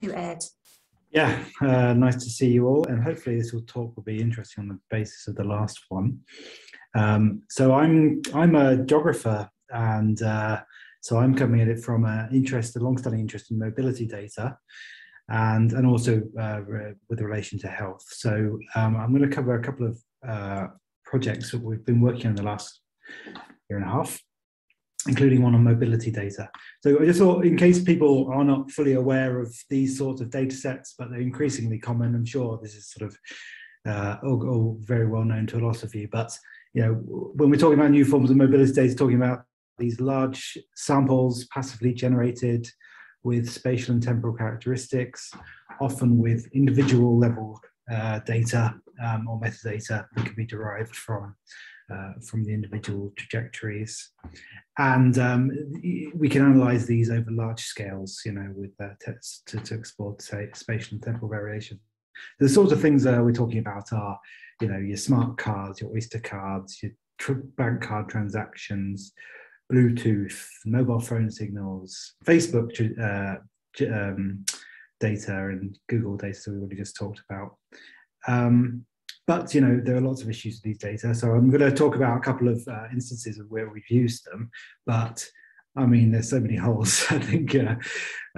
you, Ed. Yeah, uh, nice to see you all, and hopefully this will talk will be interesting on the basis of the last one. Um, so I'm I'm a geographer, and uh, so I'm coming at it from an interest, a long-standing interest in mobility data, and and also uh, with relation to health. So um, I'm going to cover a couple of uh, projects that we've been working on the last year and a half including one on mobility data. So I just thought, in case people are not fully aware of these sorts of data sets, but they're increasingly common, I'm sure this is sort of uh, all, all, very well known to a lot of you. But you know, when we're talking about new forms of mobility data, talking about these large samples passively generated with spatial and temporal characteristics, often with individual level uh, data um, or metadata that can be derived from uh, from the individual trajectories. And um, we can analyze these over large scales, you know, with uh, to, to explore say, spatial and temporal variation. The sorts of things uh, we're talking about are, you know, your smart cards, your Oyster cards, your bank card transactions, Bluetooth, mobile phone signals, Facebook uh, um, data, and Google data we already just talked about. Um, but you know there are lots of issues with these data, so I'm going to talk about a couple of uh, instances of where we've used them. But I mean, there's so many holes. I think uh,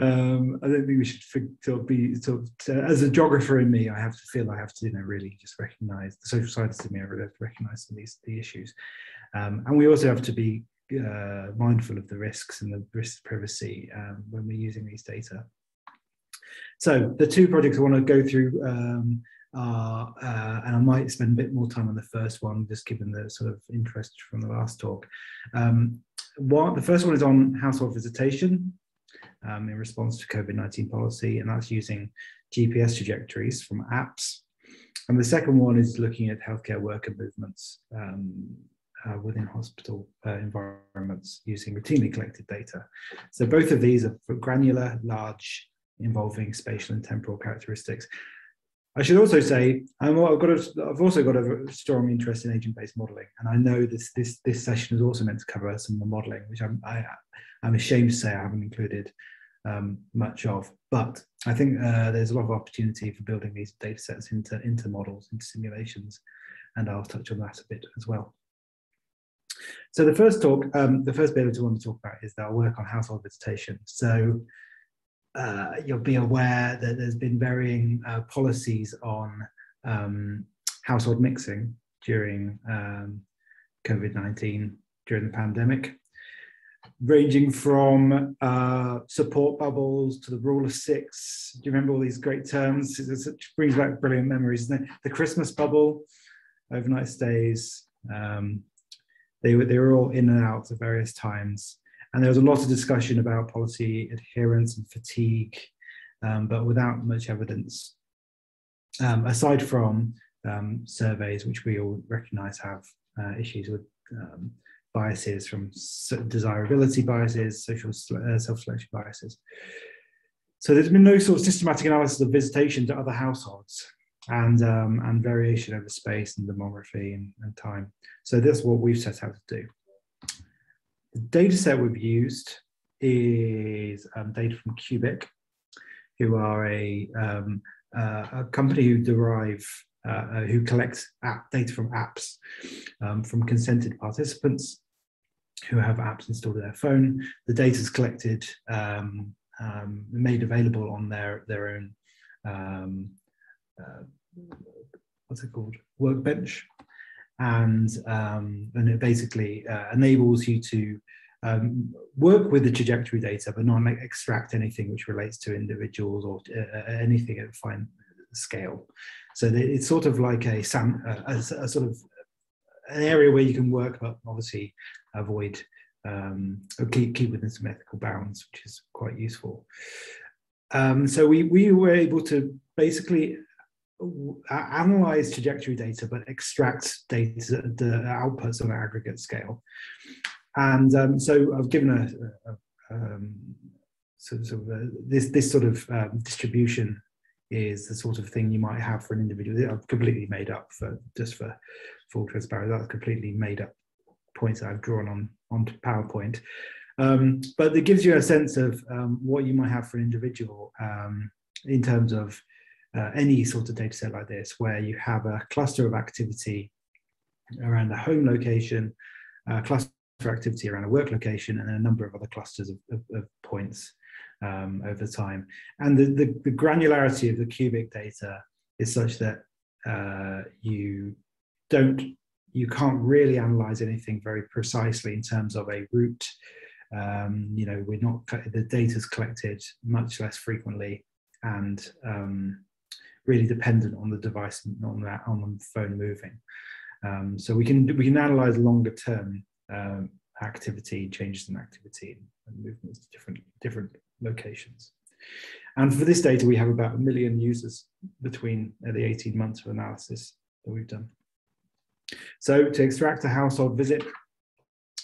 um, I don't think we should sort of be sort of, as a geographer in me, I have to feel I have to you know really just recognise the social scientists in me. I really have to recognise some of these the issues, um, and we also have to be uh, mindful of the risks and the risk of privacy um, when we're using these data. So the two projects I want to go through um, uh, and I might spend a bit more time on the first one, just given the sort of interest from the last talk. Um, one, the first one is on household visitation um, in response to COVID-19 policy, and that's using GPS trajectories from apps. And the second one is looking at healthcare worker movements um, uh, within hospital uh, environments using routinely collected data. So both of these are granular, large, involving spatial and temporal characteristics. I should also say um, I've got a, I've also got a strong interest in agent-based modelling, and I know this this this session is also meant to cover some of the modelling, which I'm I, i am ashamed to say I haven't included um, much of. But I think uh, there's a lot of opportunity for building these data sets into into models, into simulations, and I'll touch on that a bit as well. So the first talk, um, the first bit I want to talk about is our work on household visitation. So uh, you'll be aware that there's been varying uh, policies on um, household mixing during um, COVID 19, during the pandemic, ranging from uh, support bubbles to the rule of six. Do you remember all these great terms? It brings back brilliant memories. The Christmas bubble, overnight stays, um, they, were, they were all in and out at various times. And there was a lot of discussion about policy adherence and fatigue, um, but without much evidence. Um, aside from um, surveys, which we all recognize have uh, issues with um, biases from desirability biases, social uh, self-selection biases. So there's been no sort of systematic analysis of visitation to other households and, um, and variation over space and demography and, and time. So that's what we've set out to do. The data set we've used is um, data from Cuebiq, who are a, um, uh, a company who derive, uh, uh, who collects app data from apps um, from consented participants who have apps installed on their phone. The data is collected, um, um, made available on their, their own, um, uh, what's it called, workbench and um, and it basically uh, enables you to um, work with the trajectory data, but not extract anything which relates to individuals or uh, uh anything at a fine scale. So it's sort of like a, uh, a, a, sort of an area where you can work, but obviously avoid um, or keep keep within some ethical bounds, which is quite useful. Um, so we we were able to basically analyze trajectory data, but extract data, the outputs on an aggregate scale. And um, so I've given a, a, a um, sort of a, this this sort of um, distribution is the sort of thing you might have for an individual. I've completely made up for just for full transparency. That's completely made up points I've drawn on onto PowerPoint. Um, but it gives you a sense of um, what you might have for an individual um, in terms of uh, any sort of data set like this, where you have a cluster of activity around a home location, a cluster of activity around a work location, and then a number of other clusters of, of, of points um, over time. And the, the, the, granularity of the Cuebiq data is such that uh, you don't, you can't really analyze anything very precisely in terms of a route. Um, you know, we're not, the data is collected much less frequently and um, really dependent on the device, on that, on the phone moving. Um, so we can we can analyze longer term um, activity, changes in activity, and movements to different different locations. And for this data, we have about a million users between uh, the 18 months of analysis that we've done. So to extract a household visit,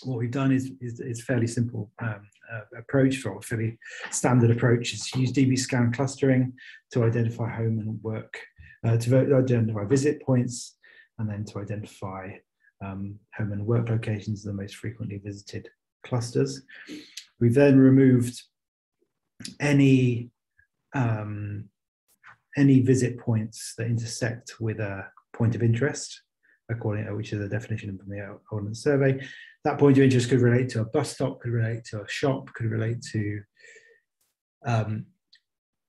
what we've done is, is, is fairly simple um, uh, approach or a fairly standard approach is use dbScan clustering to identify home and work, uh, to identify visit points, and then to identify um, home and work locations, the most frequently visited clusters. We've then removed any um, any visit points that intersect with a point of interest, according to which is a definition from the Ordnance Survey. That point of interest could relate to a bus stop, could relate to a shop, could relate to um,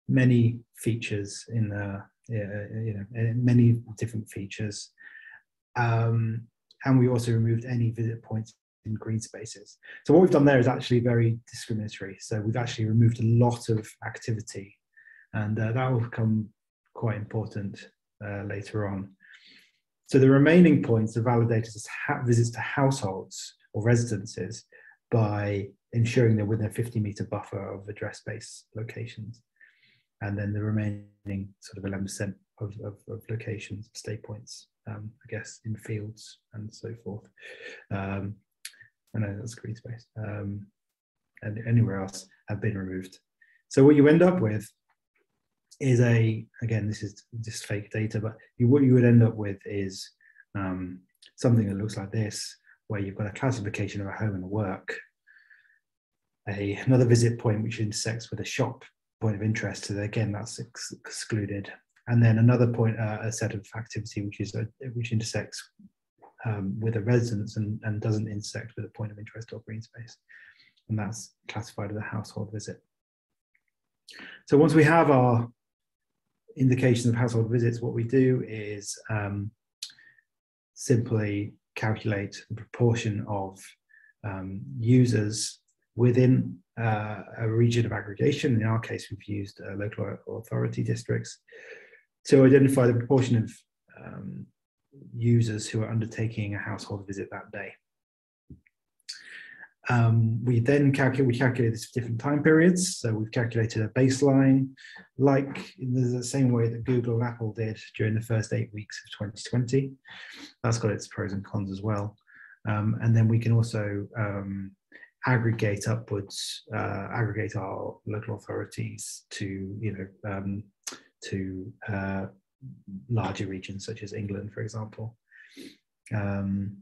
many features in the you know many different features. Um, and we also removed any visit points in green spaces. So what we've done there is actually very discriminatory. So we've actually removed a lot of activity and uh, that will become quite important uh, later on. So the remaining points are validated as visits to households or residences by ensuring they're within a 50 meter buffer of address-based locations. And then the remaining sort of 11% of, of, of locations, stay points, um, I guess, in fields and so forth. Um, I know that's green space. Um, and anywhere else have been removed. So what you end up with is a, again, this is just fake data, but you, what you would end up with is um, something that looks like this, where you've got a classification of a home and work, a, another visit point which intersects with a shop point of interest. So again, that's ex excluded. And then another point, uh, a set of activity which is a, which intersects um, with a residence and, and doesn't intersect with a point of interest or green space. And that's classified as a household visit. So once we have our indications of household visits, what we do is um, simply calculate the proportion of um, users within uh, a region of aggregation. In our case, we've used uh, local authority districts to identify the proportion of um, users who are undertaking a household visit that day. Um, we then calculate, we calculate this for different time periods. So we've calculated a baseline, like in the same way that Google and Apple did during the first eight weeks of 2020. That's got its pros and cons as well. Um, and then we can also um, aggregate upwards, uh, aggregate our local authorities to, you know, um, to uh, larger regions such as England, for example. Um,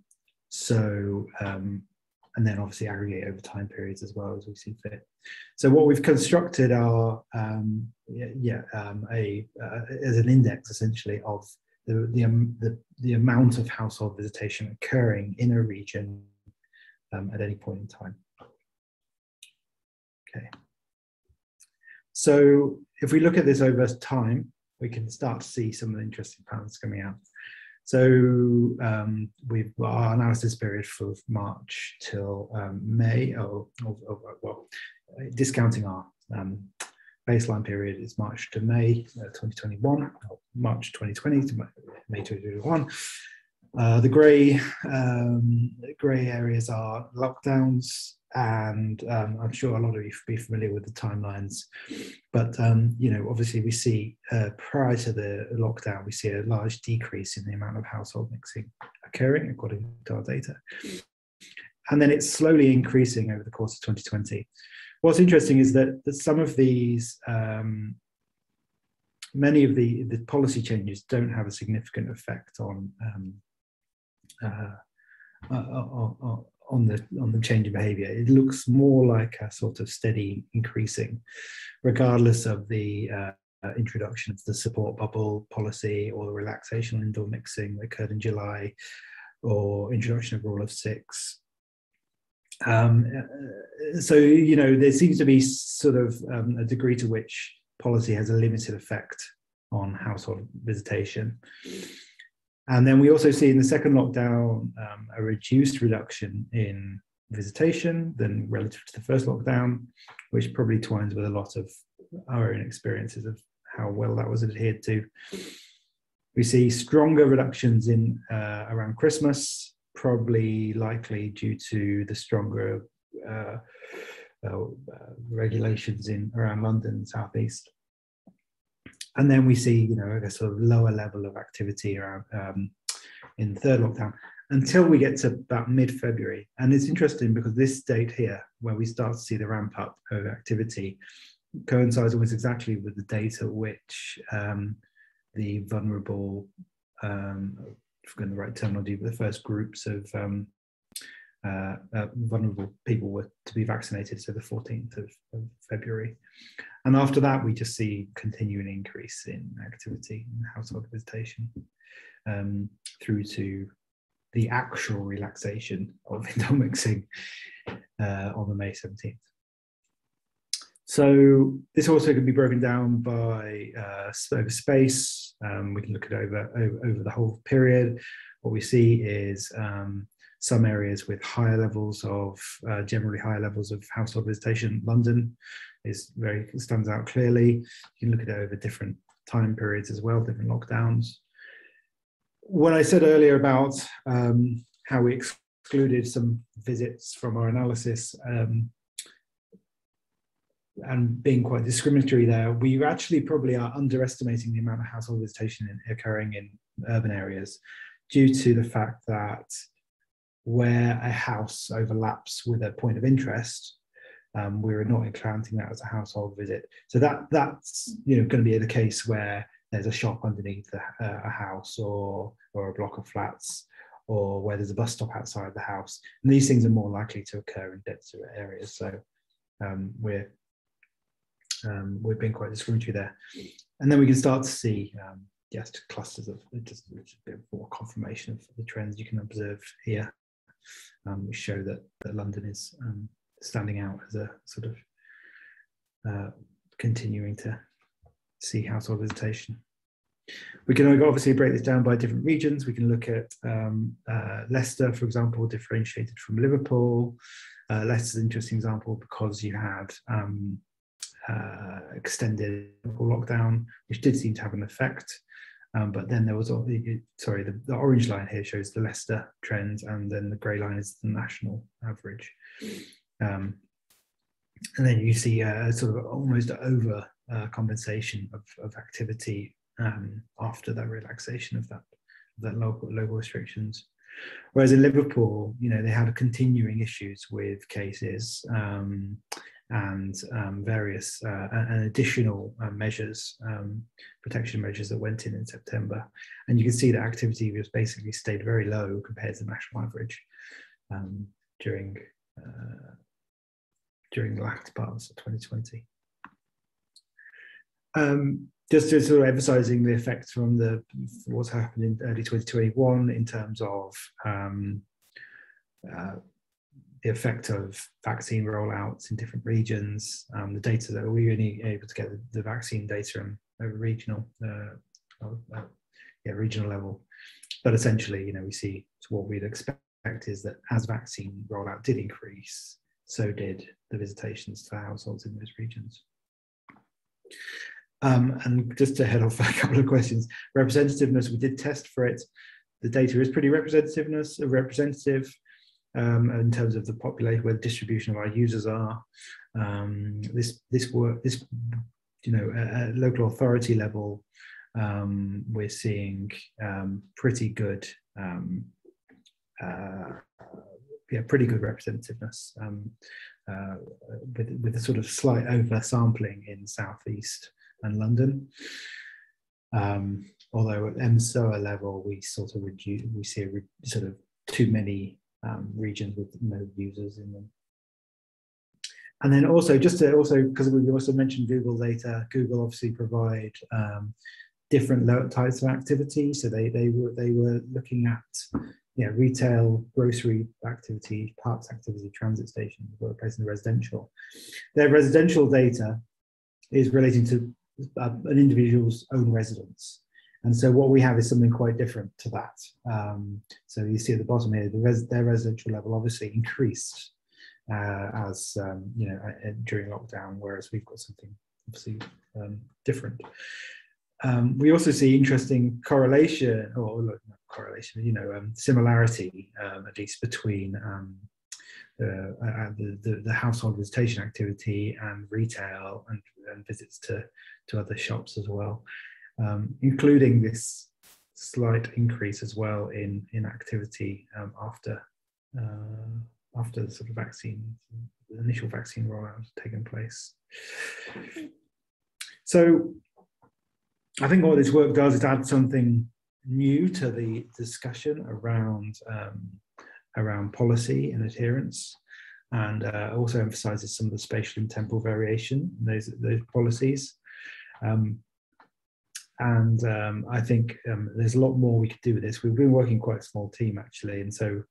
so um, and then obviously aggregate over time periods as well as we see fit. So what we've constructed are um, yeah, um, a uh, as an index essentially of the, the, um, the, the amount of household visitation occurring in a region um, at any point in time. Okay. So if we look at this over time, we can start to see some of the interesting patterns coming out. So um, we've our analysis period for March till um, May, or, or, or, well, discounting our um, baseline period is March to May uh, 2021, March 2020 to May 2021. Uh, the grey um, grey areas are lockdowns, and um, I'm sure a lot of you will be familiar with the timelines. But um, you know, obviously, we see uh, prior to the lockdown, we see a large decrease in the amount of household mixing occurring, according to our data, and then it's slowly increasing over the course of 2020. What's interesting is that, that some of these, um, many of the the policy changes don't have a significant effect on. Um, uh, uh, on the on the change in behavior. It looks more like a sort of steady increasing, regardless of the uh, introduction of the support bubble policy or the relaxation on indoor mixing that occurred in July, or introduction of rule of six. Um, uh, so, you know, there seems to be sort of um, a degree to which policy has a limited effect on household visitation. And then we also see in the second lockdown um, a reduced reduction in visitation than relative to the first lockdown, which probably twines with a lot of our own experiences of how well that was adhered to. We see stronger reductions in uh, around Christmas, probably likely due to the stronger uh, uh, regulations in around London southeast. And then we see, you know, a sort of lower level of activity around um, in third lockdown until we get to about mid-February. And it's interesting because this date here, where we start to see the ramp up of activity, coincides almost exactly with the date at which um, the vulnerable, um, forgetting the right terminology, but the first groups of um, uh, uh, vulnerable people were to be vaccinated, so the 14th of, of, February. And after that, we just see continuing increase in activity and household visitation um, through to the actual relaxation of indoor mixing uh, on the May 17th. So this also can be broken down by uh, over space. Um, we can look at over, over, over the whole period. What we see is um, some areas with higher levels of uh, generally higher levels of household visitation. London is very stands out clearly. You can look at it over different time periods as well, different lockdowns. When I said earlier about um, how we excluded some visits from our analysis, um, and being quite discriminatory there, we actually probably are underestimating the amount of household visitation in, occurring in urban areas due to the fact that where a house overlaps with a point of interest, um, we're not counting that as a household visit. So that that's you know going to be the case where there's a shop underneath a, a house or or a block of flats or where there's a bus stop outside the house. And these things are more likely to occur in denser areas. So um, we're um, we've been quite discriminatory there. And then we can start to see um, just clusters of just a bit more confirmation of the trends you can observe here, um, which show that, that London is um, standing out as a sort of uh, continuing to see household visitation. We can obviously break this down by different regions. We can look at um, uh, Leicester, for example, differentiated from Liverpool. Uh, Leicester's an interesting example because you had um, uh, extended lockdown, which did seem to have an effect. Um, but then there was, sorry, the, the, orange line here shows the Leicester trends, and then the grey line is the national average. Um, and then you see a sort of almost over uh, compensation of, of activity um, after that relaxation of that that local local restrictions. Whereas in Liverpool, you know, they had continuing issues with cases. Um, and um, various uh, and additional uh, measures, um, protection measures that went in in September. And you can see that activity was basically stayed very low compared to the national average um, during uh, during the last parts of 2020. Um, just to sort of emphasizing the effects from the what's happened in early 2021 in terms of um, uh, the effect of vaccine rollouts in different regions, um, the data that we were only able to get the, the vaccine data on a regional, uh, uh, yeah, regional level. But essentially, you know, we see what we'd expect is that as vaccine rollout did increase, so did the visitations to households in those regions. Um, and just to head off a couple of questions, representativeness, we did test for it. The data is pretty representativeness, representative um, in terms of the population, where the distribution of our users are. Um, this this work, this you know, at local authority level, um, we're seeing um, pretty good, um, uh, yeah, pretty good representativeness um, uh, with with a sort of slight oversampling in southeast and London. Um, although at MSOA level, we sort of reduce, we see re, sort of too many um, regions with no users in them. and then also just to also because we also mentioned Google data, Google obviously provide um, different types of activity. So they they were they were looking at you know, retail, grocery activity, parks activity, transit stations, workplace and residential. Their residential data is relating to uh, an individual's own residence. And so what we have is something quite different to that. Um, so you see at the bottom here, the res their residential level obviously increased uh, as um, you know during lockdown, whereas we've got something obviously um, different. Um, we also see interesting correlation, or correlation, you know, um, similarity um, at least between um, the, uh, the, the, the, household visitation activity and retail and, and, visits to, to other shops as well, um, including this slight increase as well in, in activity um, after uh, after the sort of vaccine, the initial vaccine rollout has taken place. So I think what this work does is add something new to the discussion around um, around policy and adherence, and uh, also emphasises some of the spatial and temporal variation in those those policies. Um, and um, I think um, there's a lot more we could do with this. We've been working quite a small team actually, and so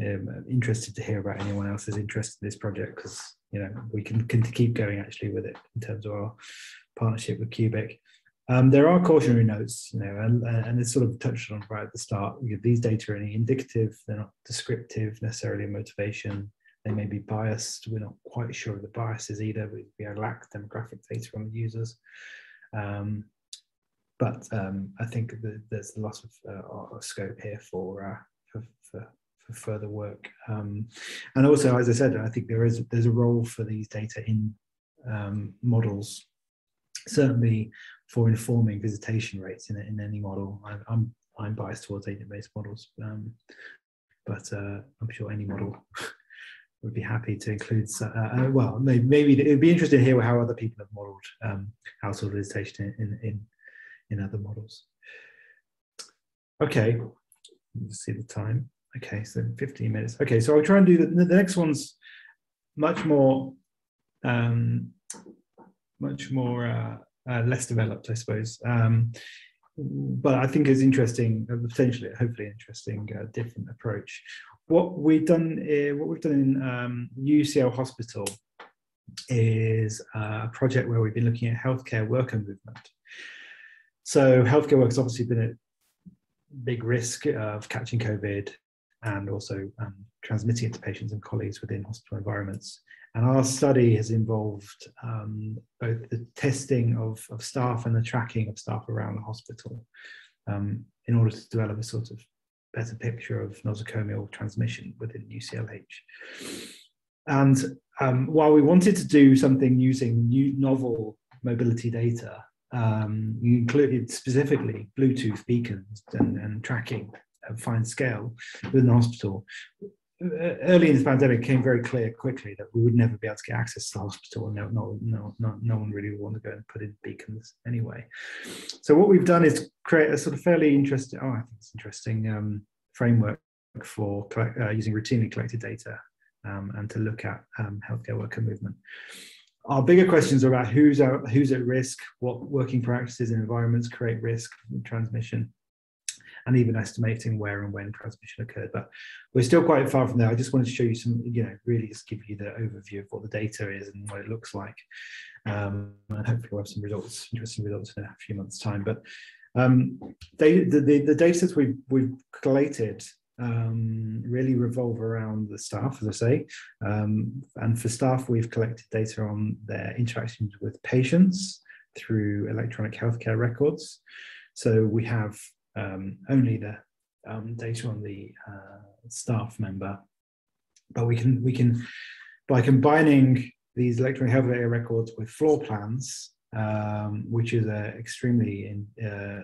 um, interested to hear about anyone else's interest in this project because you know we can, can keep going actually with it in terms of our partnership with Cuebiq. Um, there are cautionary notes, you know, and, and it's sort of touched on right at the start. These data are only indicative; they're not descriptive necessarily of motivation. They may be biased. We're not quite sure of the biases either. We, we lack demographic data on the users. Um, but um, I think that there's a lot of uh, scope here for, uh, for, for, for further work. Um, and also, as I said, I think there is there's a role for these data in um, models certainly for informing visitation rates in, in any model. I, I'm I'm biased towards agent-based models, um, but uh, I'm sure any model would be happy to include. Uh, uh, well, maybe, maybe, it'd be interesting to hear how other people have modelled um, household visitation in, in in other models. Okay, let's see the time. Okay, so 15 minutes. Okay, so I'll try and do the, the next one's much more um, much more uh, uh, less developed, I suppose. Um, but I think it's interesting, uh, potentially, hopefully, interesting, uh, different approach. What we've done, uh, what we've done in um, UCL Hospital, is a project where we've been looking at healthcare worker movement. So, healthcare workers obviously been at big risk of catching COVID and also um, transmitting it to patients and colleagues within hospital environments. And our study has involved um, both the testing of, of staff and the tracking of staff around the hospital um, in order to develop a sort of better picture of nosocomial transmission within UCLH. And um, while we wanted to do something using new novel mobility data, um, included specifically Bluetooth beacons and, and tracking at fine scale within the hospital early in the pandemic came very clear quickly that we would never be able to get access to the hospital and no, no, no, no, no one really would want to go and put in beacons anyway. So what we've done is create a sort of fairly interesting, oh, I think it's interesting um, framework for collect, uh, using routinely collected data um, and to look at um, healthcare worker movement. Our bigger questions are about who's, out, who's at risk, what working practices and environments create risk transmission, and even estimating where and when transmission occurred. But we're still quite far from there. I just wanted to show you some, you know, really just give you the overview of what the data is and what it looks like. Um, and hopefully we'll have some results, interesting results in a few months' time. But um, they, the, the, the data sets we've, we've collated um, really revolve around the staff, as I say. Um, and for staff, we've collected data on their interactions with patients through electronic healthcare records. So we have um, only the um, data on the uh, staff member, but we can we can by combining these electronic health data records with floor plans, um, which is an extremely in, uh,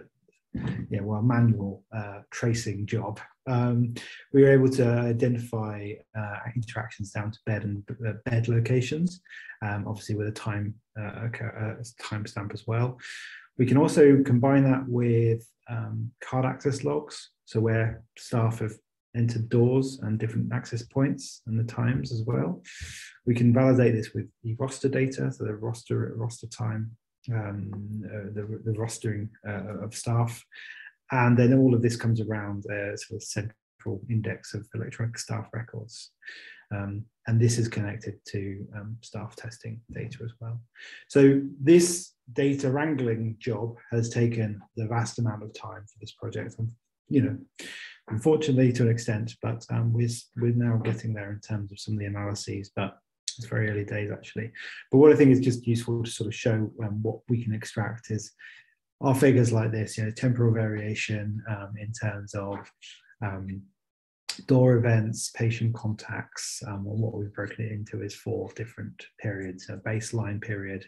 yeah, well, manual uh, tracing job. Um, we were able to identify uh, interactions down to bed and uh, bed locations, um, obviously with a time uh, uh timestamp as well. We can also combine that with um, card access logs, so where staff have entered doors and different access points and the times as well. We can validate this with the roster data, so the roster roster time, um, uh, the, the rostering uh, of staff, and then all of this comes around a sort of central index of electronic staff records. Um, and this is connected to um, staff testing data as well. So this data wrangling job has taken the vast amount of time for this project. And, you know, unfortunately to an extent, but um, we're, we're now getting there in terms of some of the analyses, but it's very early days actually. But what I think is just useful to sort of show um, what we can extract is our figures like this, you know, temporal variation um, in terms of um, door events, patient contacts, um, and what we've broken it into is four different periods: a baseline period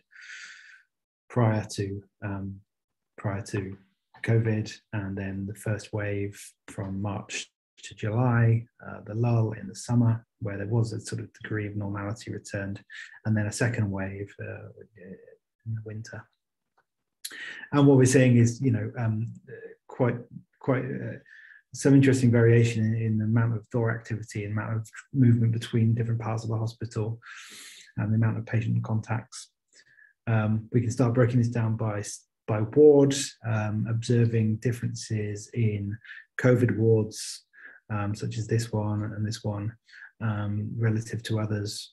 prior to um, prior to COVID, and then the first wave from March to July, uh, the lull in the summer where there was a sort of degree of normality returned, and then a second wave uh, in the winter. And what we're seeing is, you know, um, quite quite. Uh, some interesting variation in, in, the amount of door activity and amount of movement between different parts of the hospital and the amount of patient contacts. Um, we can start breaking this down by, by ward, um, observing differences in COVID wards, um, such as this one and this one, um, relative to others.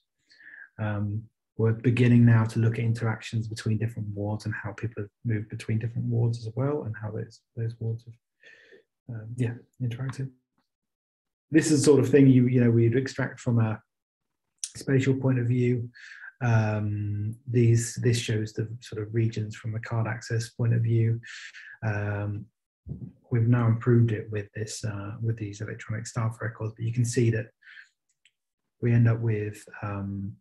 Um, we're beginning now to look at interactions between different wards and how people move between different wards as well, and how those, those wards have um, yeah, interactive. This is the sort of thing you you know we'd extract from a spatial point of view. Um, these this shows the sort of regions from a card access point of view. Um, we've now improved it with this uh, with these electronic staff records, but you can see that we end up with um,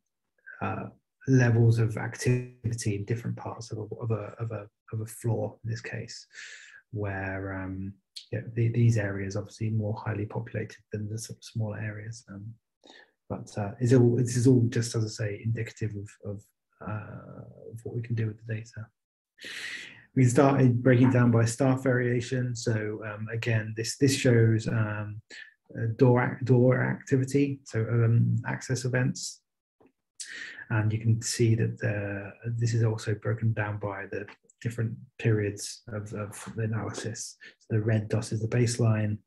uh, levels of activity in different parts of a, of a, of a, of a floor in this case, where um, yeah, the, these areas obviously more highly populated than the sort of smaller areas. Um, but uh, all, this is all just, as I say, indicative of, of, uh, of what we can do with the data. We started breaking down by staff variation. So um, again, this this shows um, door door activity, so um, access events, and you can see that the, this is also broken down by the different periods of, of the analysis. So the red dot is the baseline,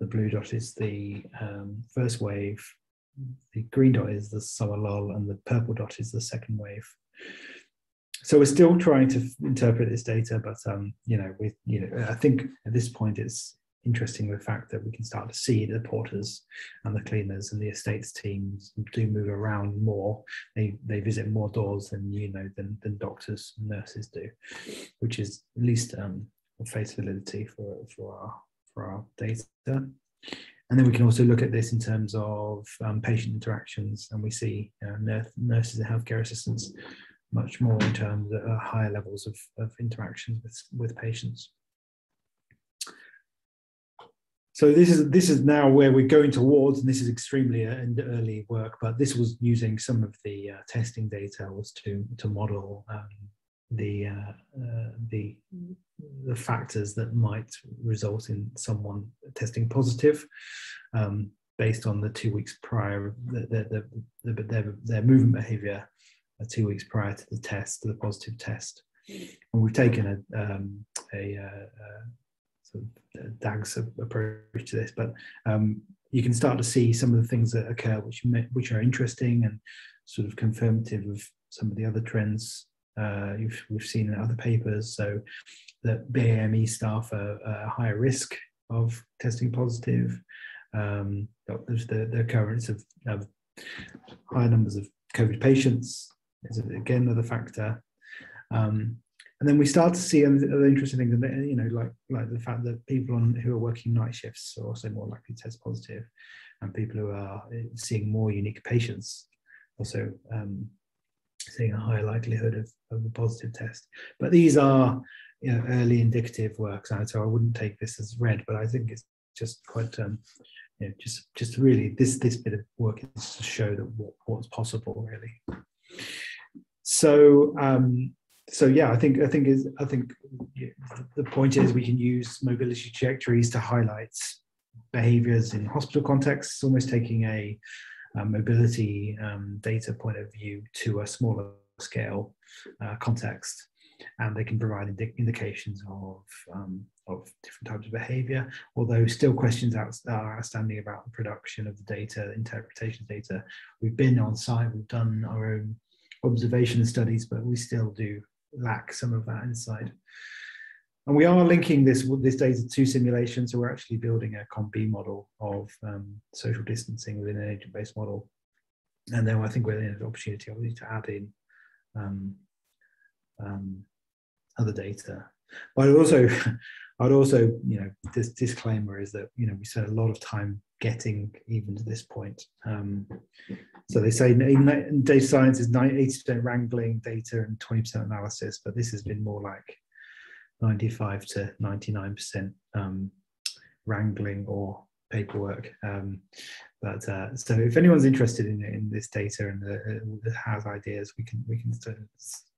the blue dot is the um, first wave, the green dot is the summer lull, and the purple dot is the second wave. So we're still trying to interpret this data, but um, you know, we, you know, I think at this point it's interesting the fact that we can start to see the porters and the cleaners and the estates teams do move around more. They they visit more doors than you know than than doctors and nurses do, which is at least um, face validity for for our for our data. And then we can also look at this in terms of um, patient interactions, and we see you know, nurses and healthcare assistants much more in terms of uh, higher levels of, of interactions with, with patients. So this is this is now where we're going towards, and this is extremely uh, early work. But this was using some of the uh, testing data was to to model um, the uh, uh, the the factors that might result in someone testing positive, um, based on the two weeks prior the, the, the, their their movement behaviour uh, two weeks prior to the test, the positive test. And we've taken a um, a, uh, sort of DAGS approach to this, but um, you can start to see some of the things that occur which which are interesting and sort of confirmative of some of the other trends uh, we've seen in other papers. So that BAME staff are, are higher risk of testing positive. Um, there's the, the occurrence of, of higher numbers of COVID patients is again another factor. Um, and then we start to see other interesting things, you know, like like the fact that people on who are working night shifts are also more likely to test positive, and people who are eh, seeing more unique patients also um, seeing a higher likelihood of, of a positive test. But these are you know, early indicative works, and so I wouldn't take this as read, but I think it's just quite um, you know, just just really this this bit of work is to show that what, what's possible really. So um, so yeah, I think I think is I think the point is we can use mobility trajectories to highlight behaviors in hospital contexts, almost taking a, a mobility um, data point of view to a smaller scale uh, context. And they can provide indi- indications of, um, of different types of behavior, although still questions out, are outstanding about the production of the data, interpretation of data. We've been on site, we've done our own observation studies, but we still do lack some of that insight. And we are linking this this data to simulation, so we're actually building a COM-B model of um, social distancing within an agent-based model. And then I think we're in an opportunity obviously to add in um, um, other data. But I'd also, I'd also, you know, this disclaimer is that you know we spent a lot of time getting even to this point. Um, so they say data science is 80% wrangling data and 20% analysis, but this has been more like 95 to 99% um, wrangling or paperwork. Um, but uh, so if anyone's interested in, in this data and uh, has ideas, we can we can sort of,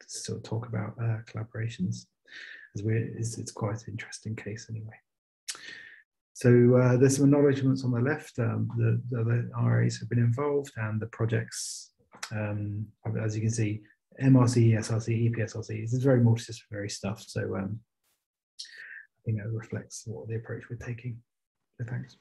sort of talk about uh, collaborations as we it's, it's quite an interesting case anyway. So uh, there's some acknowledgements on the left. Um, the, the, RAs have been involved and the projects, um, as you can see, MRC, SRC, EPSRC, this is very multidisciplinary stuff. So um, I think that reflects what the approach we're taking. So thanks.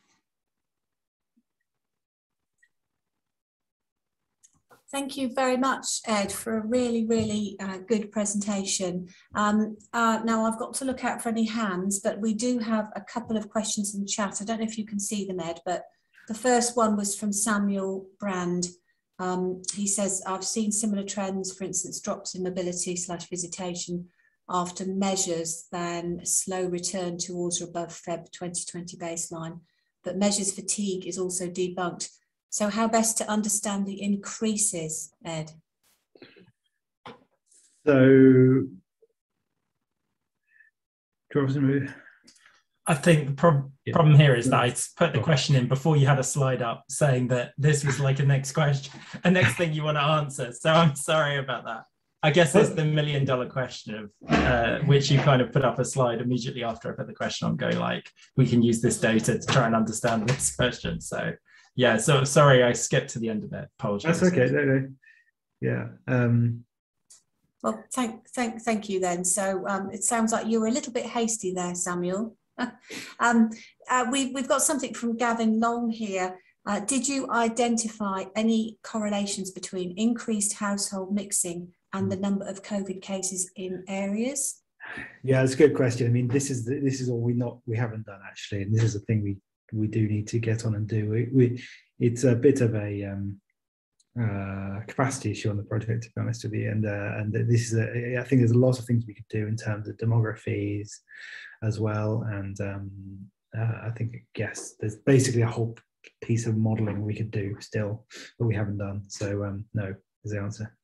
Thank you very much, Ed, for a really, really uh, good presentation. Um, uh, now, I've got to look out for any hands, but we do have a couple of questions in chat. I don't know if you can see them, Ed, but the first one was from Samuel Brand. Um, he says, I've seen similar trends, for instance, drops in mobility slash visitation after measures than slow return towards or above Feb 2020 baseline. But measures fatigue is also debunked. So how best to understand the increases, Ed? So, I think the prob- yeah. problem here is that I put the question in before you had a slide up saying that this was like a next question, a next thing you want to answer. So I'm sorry about that. I guess that's the million dollar question of uh, which you kind of put up a slide immediately after I put the question on, go like, we can use this data to try and understand this question. So yeah, so sorry, I skipped to the end of it. Apologies. That's okay. No, no. Yeah. Um, well, thank, thank, thank you then. So um, it sounds like you were a little bit hasty there, Samuel. um, uh, we, we've got something from Gavin Long here. Uh, did you identify any correlations between increased household mixing and the number of COVID cases in areas? Yeah, it's a good question. I mean, this is the, this is all we not we haven't done actually, and this is the thing we we do need to get on and do. We, we it's a bit of a um, uh, capacity issue on the project, to be honest with you. And uh, and this is a, I think there's a lot of things we could do in terms of demographies as well. And um, uh, I think yes, there's basically a whole piece of modelling we could do still, but we haven't done. So um, no is the answer.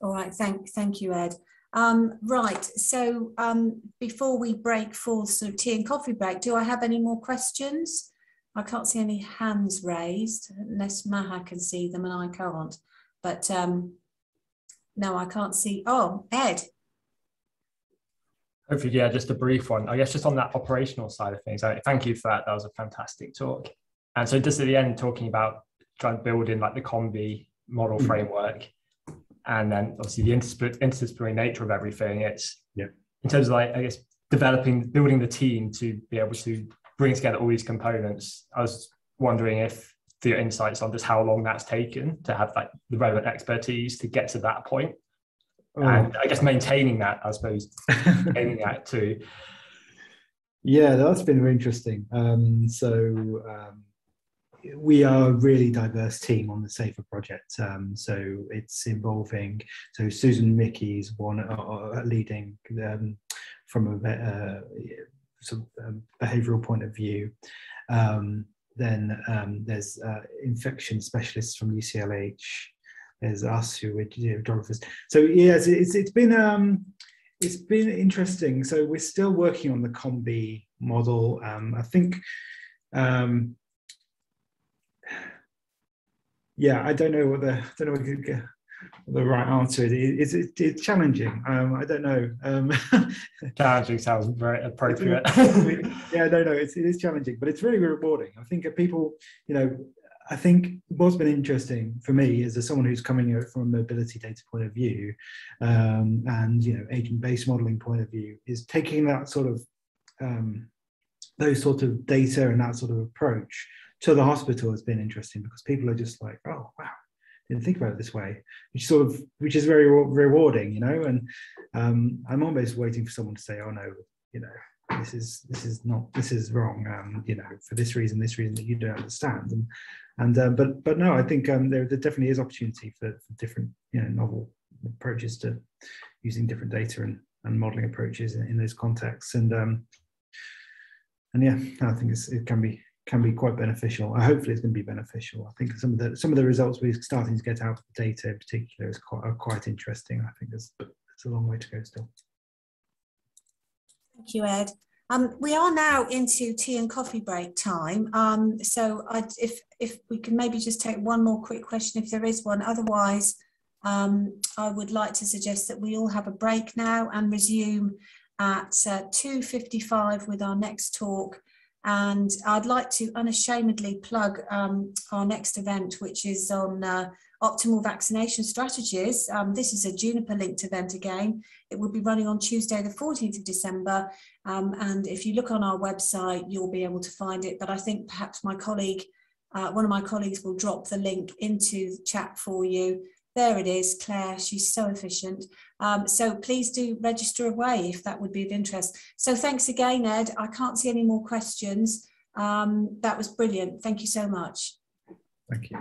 All right, thank, thank you, Ed. Um, right, so um, before we break for sort of tea and coffee break, do I have any more questions? I can't see any hands raised, unless Maha can see them and I can't. But um, no, I can't see. Oh, Ed. Hopefully, yeah, just a brief one. I guess just on that operational side of things, I, thank you for that. That was a fantastic talk. And so just at the end, talking about trying to build in like the COM-B model mm. framework and then obviously the interdisciplinary nature of everything. It's yeah. in terms of like i guess developing building the team to be able to bring together all these components. I was wondering if your insights on just how long that's taken to have like the relevant expertise to get to that point. Oh. and i guess maintaining that i suppose maintaining that too. Yeah that's been very interesting. Um, so um, we are a really diverse team on the Safer project. Um, so it's involving, so Susan Michie is one uh, uh leading um, from a uh, sort of um, behavioral point of view. Um, then um, there's uh, infection specialists from UCLH. There's us who are geographers. So yes, it's, it's been um, it's been interesting. So we're still working on the COM-B model. I think um, yeah, I don't know what the I don't know what the right answer is. It's, it's challenging. Um, I don't know. Um, challenging sounds very appropriate. yeah, no, no, it's, it is challenging, but it's really rewarding. I think people, you know, I think what's been interesting for me is as someone who's coming from a mobility data point of view um, and you know agent-based modeling point of view is taking that sort of um, those sort of data and that sort of approach to the hospital has been interesting because people are just like, oh wow, didn't think about it this way, which sort of which is very rewarding, you know. And um, I'm almost waiting for someone to say, oh no, you know, this is this is not this is wrong um, you know for this reason this reason that you don't understand and and uh, but but no i think um, there, there definitely is opportunity for, for, different you know novel approaches to using different data and, and modeling approaches in, in those contexts and um and yeah i think it can be can be quite beneficial. Hopefully, it's going to be beneficial. I think some of the some of the results we're starting to get out of the data, in particular, is quite are quite interesting. I think there's it's a long way to go still. Thank you, Ed. Um, we are now into tea and coffee break time. Um, so I'd, if, if we can maybe just take one more quick question, if there is one. Otherwise, um, I would like to suggest that we all have a break now and resume at uh, 2.55 with our next talk. And I'd like to unashamedly plug um, our next event, which is on uh, optimal vaccination strategies. Um, this is a Juniper linked event again. It will be running on Tuesday, the 14th of December. Um, and if you look on our website, you'll be able to find it. But I think perhaps my colleague, uh, one of my colleagues will drop the link into the chat for you. There it is, Claire, she's so efficient. Um, so please do register away if that would be of interest. So thanks again, Ed. I can't see any more questions. Um, that was brilliant. Thank you so much. Thank you.